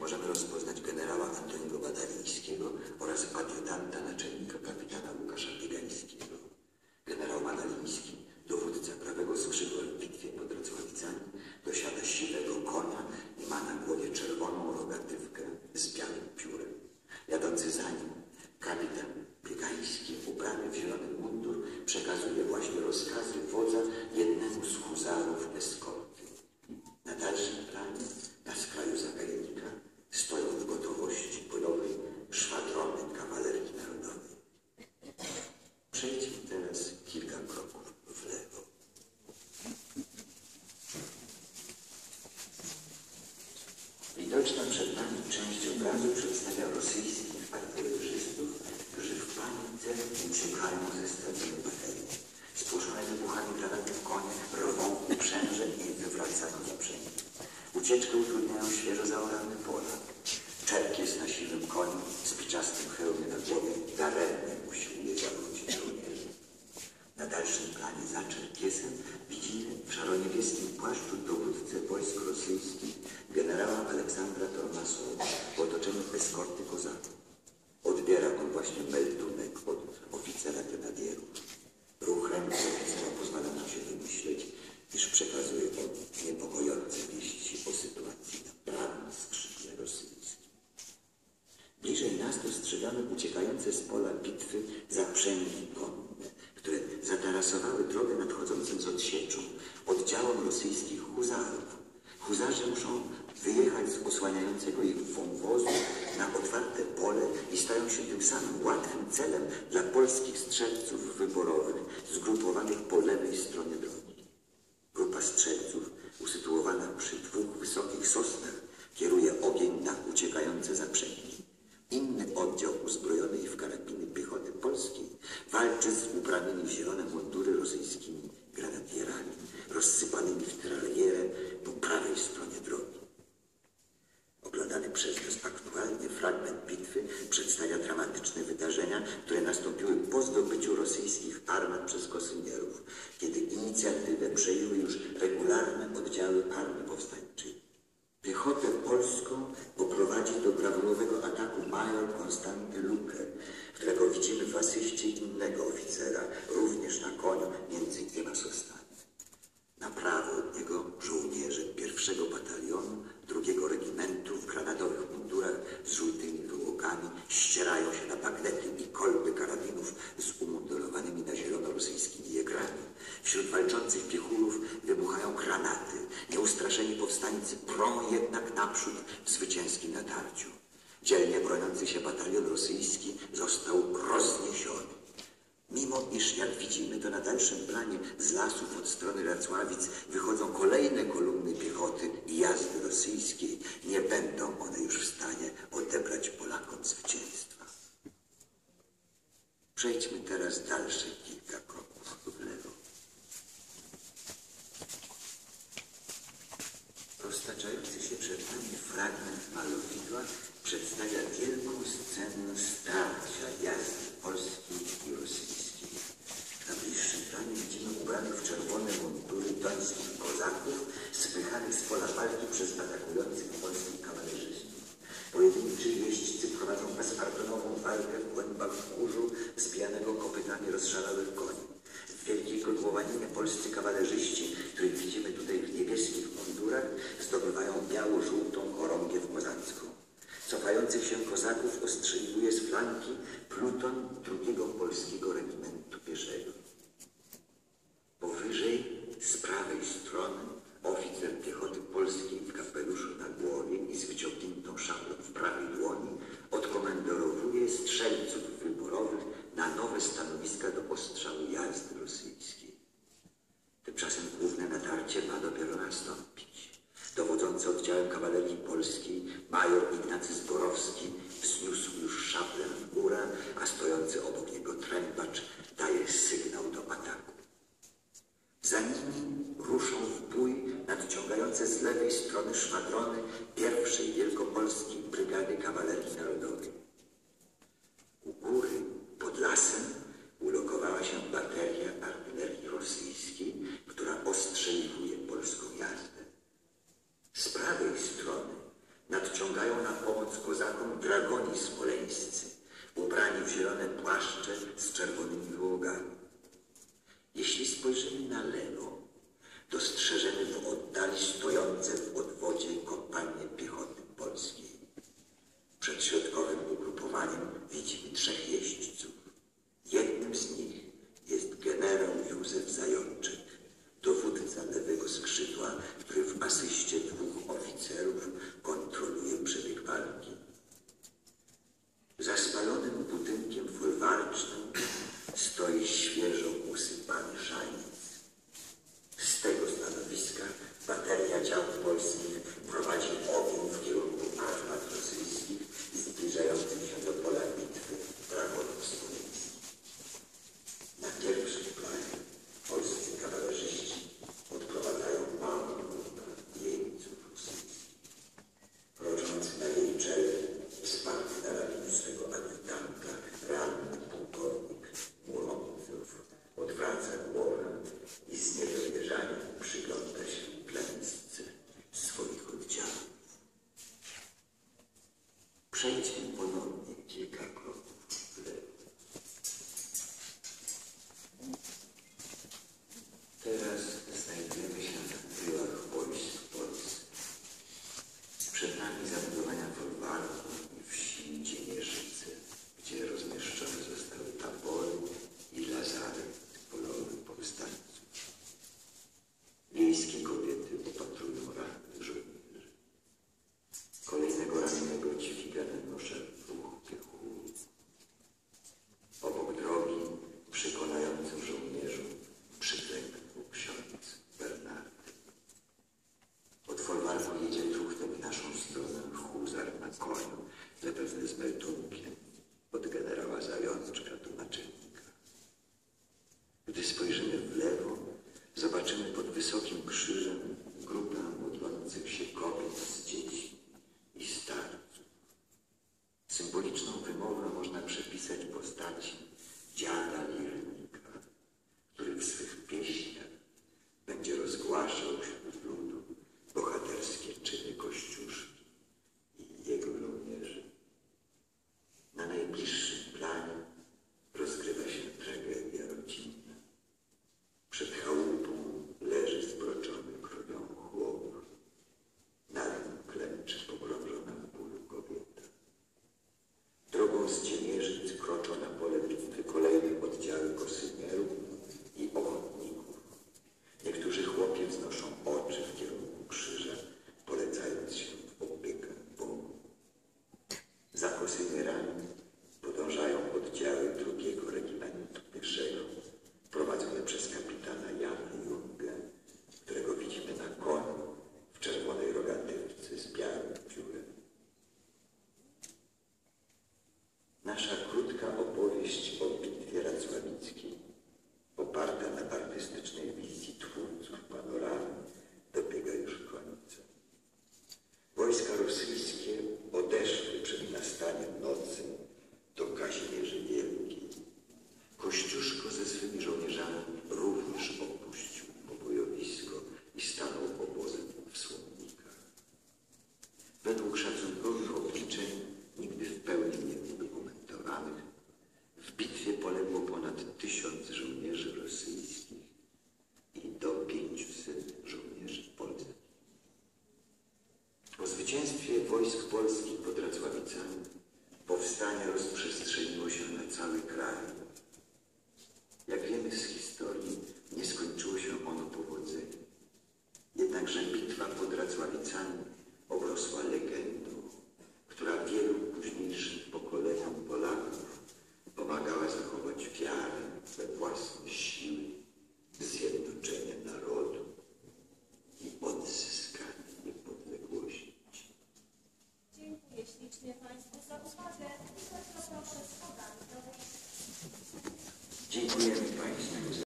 Możemy rozpoznać generała Antoniego Badalińskiego oraz adiutanta naczelnika kapitana Łukasza Biegańskiego. Generał Badaliński, dowódca prawego skrzydła w bitwie pod Racławicami, dosiada siwego konia i ma na głowie czerwoną rogatywkę z białym piórem. Jadący za nim, kapitan Biegański, ubrany w zielony mundur, przekazuje właśnie rozkazy wodza jednemu z huzarów eskorty. Na dalszym planie, na skraju zagajnika, stoją w gotowości bojowej szwadrony kawalerii narodowej. Przejdźmy teraz kilka kroków w lewo. Widoczna przed nami część obrazu przedstawia rosyjskich artylerzystów, którzy w panice uciekają ze stracenia baterii. Granatów konie rwą uprzęże i wywracają zaprzęgi. Ucieczkę utrudniają świeżo zaorane pola. Czerk jest na siwym koniu, z piczastym hełmie na głowie, daremnie usiłuje uciekające z pola bitwy zaprzęgi konne, które zatarasowały drogę nadchodzącym z odsieczą oddziałom rosyjskich huzarów. Huzarze muszą wyjechać z osłaniającego ich wąwozu na otwarte pole i stają się tym samym łatwym celem dla polskich strzelców wyborowych zgrupowanych po lewej stronie drogi. Grupa strzelców usytuowana przy dwóch wysokich sosnach kieruje ogień na uciekające zaprzęgi. Oddział uzbrojony w karabiny piechoty polskiej walczy z ubranymi w zielone mundury rosyjskimi granatierami rozsypanymi w również na koniu między dwiema sosnami. Na prawo od niego żołnierze pierwszego batalionu, drugiego regimentu w granatowych mundurach z żółtymi wyłokami ścierają się na bagnety i kolby karabinów z umundurowanymi na zielono rosyjskimi jegrami. Wśród walczących piechurów wybuchają granaty. Nieustraszeni powstańcy prą jednak naprzód w zwycięskim natarciu. Dzielnie broniący się batalion rosyjski został rozniesiony. Mimo iż, jak widzimy, to na dalszym planie z lasów od strony Racławic wychodzą kolejne kolumny piechoty i jazdy rosyjskiej, nie będą one już w stanie odebrać Polakom zwycięstwa. Przejdźmy teraz dalsze kilka kroków w lewo. Roztaczający się przed nami fragment malowidła przedstawia wielką scenę starcia jazdy polskiej i rosyjskiej. Na bliższym planie widzimy ubranych w czerwone mundury dońskich kozaków spychanych z pola walki przez atakujących polskich kawalerzystów. Pojedynczy jeźdźcy prowadzą bezpardonową walkę w głębach kurzu zbijanego kopytami rozszalałych koni. W wielkiej kotłowaninie polscy kawalerzyści, których widzimy tutaj w niebieskich mundurach, zdobywają biało-żółtą chorągiew kozacką. Cofających się kozaków ostrzeliwuje z flanki pluton drugiego polskiego regimentu pieszego. Powyżej, z prawej strony, oficer piechoty polskiej w kapeluszu na głowie i z wyciągniętą szablą w prawej dłoni odkomendorowuje strzelców wyborowych na nowe stanowiska do ostrzału jazdy rosyjskiej. Tymczasem główne natarcie ma dopiero nastąpić. Dowodzący oddziałem kawalerii polskiej, major Ignacy Zborowski, wzniósł już szablę w górę, a stojący obok niego trębacz daje sygnał do ataku. Za nimi ruszą w bój nadciągające z lewej strony szwadrony pierwszej Wielkopolskiej Brygady Kawalerii Narodowej. Według szacunkowych obliczeń,